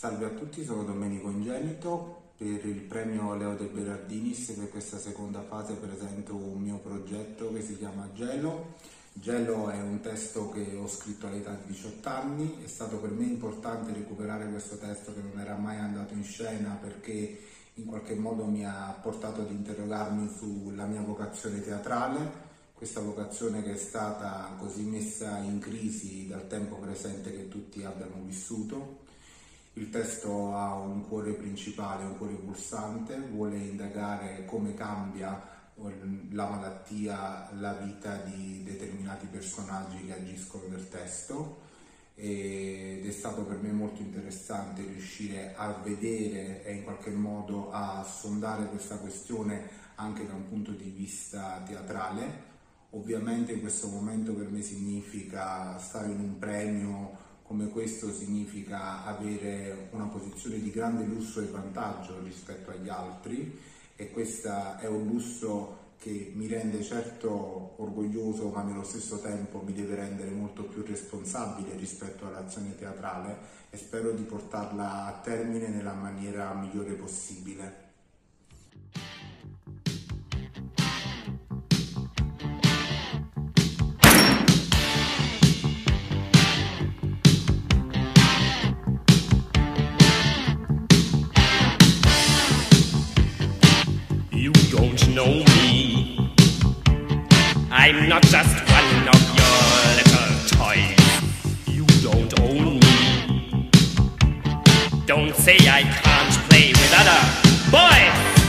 Salve a tutti, sono Domenico Ingenito. Per il premio Leo De Berardinis per questa seconda fase presento un mio progetto che si chiama Gelo. Gelo è un testo che ho scritto all'età di 18 anni, è stato per me importante recuperare questo testo che non era mai andato in scena perché in qualche modo mi ha portato ad interrogarmi sulla mia vocazione teatrale, questa vocazione che è stata così messa in crisi dal tempo presente che tutti abbiamo vissuto il testo ha un cuore principale, un cuore pulsante, vuole indagare come cambia la malattia, la vita di determinati personaggi che agiscono nel testo ed è stato per me molto interessante riuscire a vedere e in qualche modo a sondare questa questione anche da un punto di vista teatrale. Ovviamente in questo momento per me significa stare in un premio come questo significa avere una posizione di grande lusso e vantaggio rispetto agli altri e questo è un lusso che mi rende certo orgoglioso ma nello stesso tempo mi deve rendere molto più responsabile rispetto all'azione teatrale e spero di portarla a termine nella maniera migliore possibile. don't know me. I'm not just one of your little toys. You don't own me. Don't say I can't play with other boys.